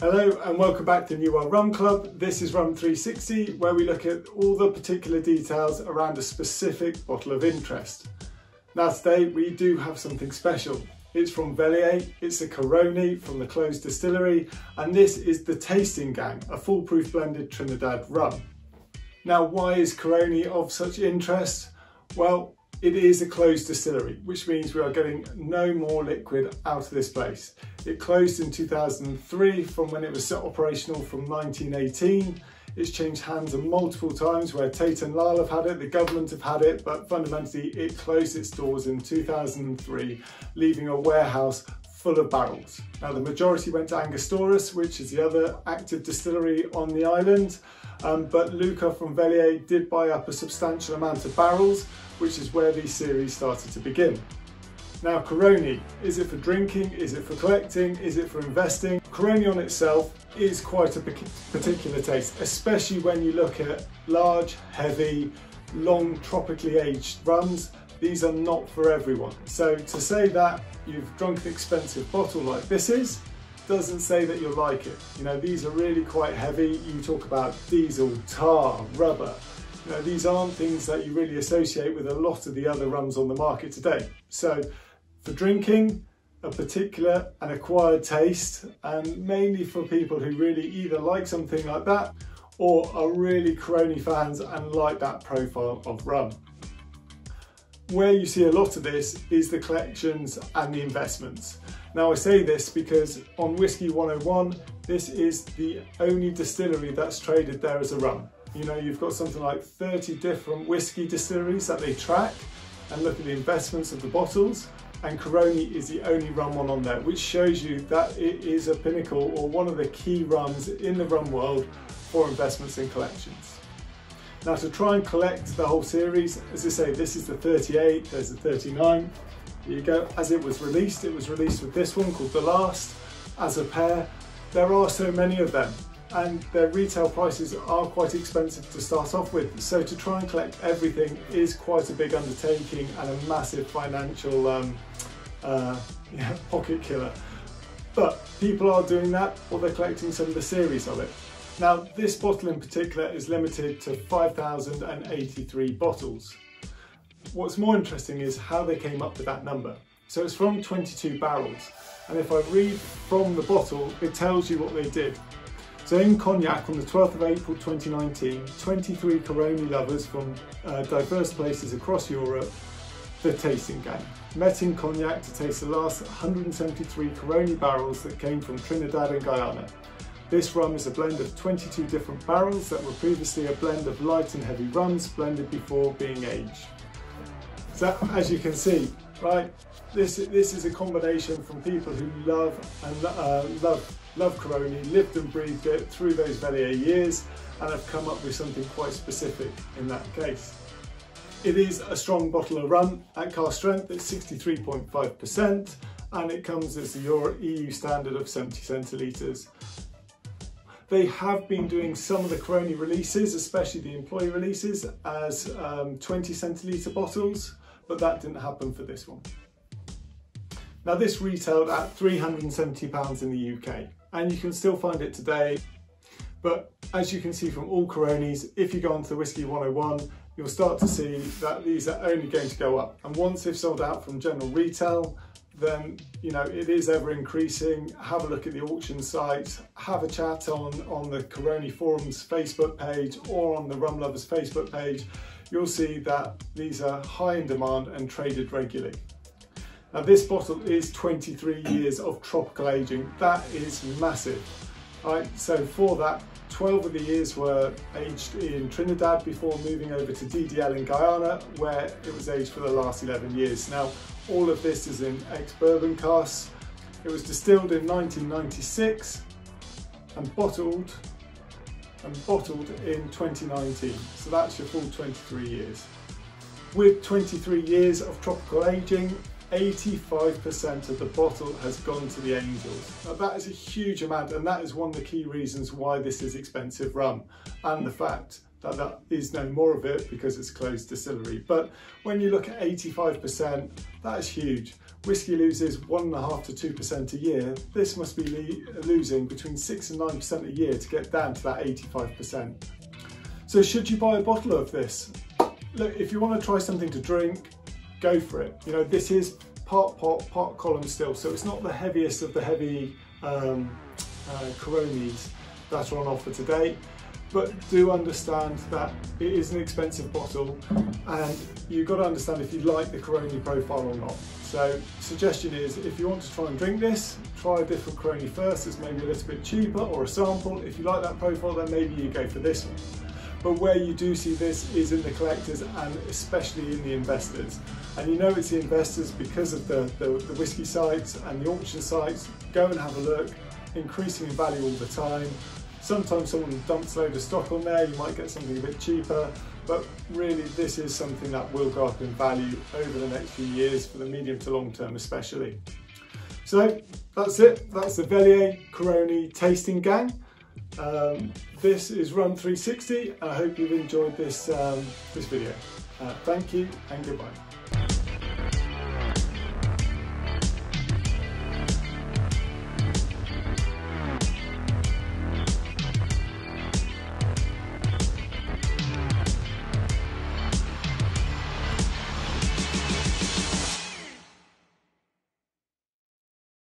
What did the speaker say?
Hello and welcome back to New World Rum Club. This is Rum 360 where we look at all the particular details around a specific bottle of interest. Now today we do have something special. It's from Velier, it's a Caroni from the closed distillery and this is the Tasting Gang, a foolproof blended Trinidad rum. Now why is Caroni of such interest? Well it is a closed distillery, which means we are getting no more liquid out of this place. It closed in 2003 from when it was set operational from 1918. It's changed hands multiple times where Tate and Lyle have had it, the government have had it, but fundamentally it closed its doors in 2003, leaving a warehouse full of barrels. Now the majority went to Angostura, which is the other active distillery on the island, um, but Luca from Velier did buy up a substantial amount of barrels, which is where these series started to begin. Now Caroni, is it for drinking, is it for collecting, is it for investing? Caroni on itself is quite a particular taste, especially when you look at large, heavy, long tropically aged rums. These are not for everyone. So to say that you've drunk an expensive bottle like this is, doesn't say that you'll like it. You know, these are really quite heavy. You talk about diesel, tar, rubber. You know, these aren't things that you really associate with a lot of the other rums on the market today. So for drinking, a particular and acquired taste, and mainly for people who really either like something like that or are really Caroni fans and like that profile of rum. Where you see a lot of this is the collections and the investments. Now I say this because on Whiskey 101, this is the only distillery that's traded there as a rum. You know, you've got something like 30 different whiskey distilleries that they track and look at the investments of the bottles and Caroni is the only rum one on there, which shows you that it is a pinnacle or one of the key rums in the rum world for investments in collections. Now to try and collect the whole series, as I say, this is the 38, there's the 39, here you go. As it was released, it was released with this one called The Last as a pair. There are so many of them and their retail prices are quite expensive to start off with. So to try and collect everything is quite a big undertaking and a massive financial um, uh, yeah, pocket killer. But people are doing that or they're collecting some of the series of it. Now this bottle in particular is limited to 5,083 bottles. What's more interesting is how they came up with that number. So it's from 22 barrels. And if I read from the bottle, it tells you what they did. So in Cognac on the 12th of April 2019, 23 Caroni lovers from uh, diverse places across Europe, the tasting gang, met in Cognac to taste the last 173 Caroni barrels that came from Trinidad and Guyana. This rum is a blend of 22 different barrels that were previously a blend of light and heavy rums blended before being aged. So as you can see, right, this, this is a combination from people who love and uh, love, love Caroni, lived and breathed it through those Velier years and have come up with something quite specific in that case. It is a strong bottle of rum at cask strength, it's 63.5% and it comes as the EU standard of 70 centilitres. They have been doing some of the Caroni releases, especially the employee releases, as um, 20 centilitre bottles but that didn't happen for this one. Now this retailed at £370 in the UK and you can still find it today. But as you can see from all Caronis, if you go onto the Whiskey 101 you'll start to see that these are only going to go up. And once they've sold out from general retail then you know it is ever increasing. Have a look at the auction site. Have a chat on on the Caroni forums facebook page or on the rum lovers facebook page you'll see that these are high in demand and traded regularly. Now this bottle is 23 years of tropical aging. That is massive. Right, so for that, 12 of the years were aged in Trinidad before moving over to DDL in Guyana, where it was aged for the last 11 years. Now, all of this is in ex-bourbon casks. It was distilled in 1996 and bottled and bottled in 2019. So that's your full 23 years. With 23 years of tropical aging, 85% of the bottle has gone to the angels. Now that is a huge amount and that is one of the key reasons why this is expensive rum and the fact that that is no more of it because it's closed distillery. But when you look at 85%, that is huge. Whiskey loses one and a half to 2% a year. This must be losing between six and 9% a year to get down to that 85%. So should you buy a bottle of this? Look, if you want to try something to drink, go for it. You know, this is part pot, part column still, so it's not the heaviest of the heavy um, uh, Caronis that are on offer today but do understand that it is an expensive bottle and you've got to understand if you like the Caroni profile or not. So suggestion is if you want to try and drink this, try a different Caroni first, it's maybe a little bit cheaper or a sample. If you like that profile then maybe you go for this one. But where you do see this is in the collectors and especially in the investors. And you know it's the investors because of the, the, the whiskey sites and the auction sites. Go and have a look, increasing in value all the time. Sometimes someone dumps a load of stock on there, you might get something a bit cheaper, but really this is something that will go up in value over the next few years for the medium to long term especially. So that's it, that's the Velier Caroni Tasting Gang. Um, this is Rum 360 I hope you've enjoyed this, um, this video. Uh, thank you and goodbye.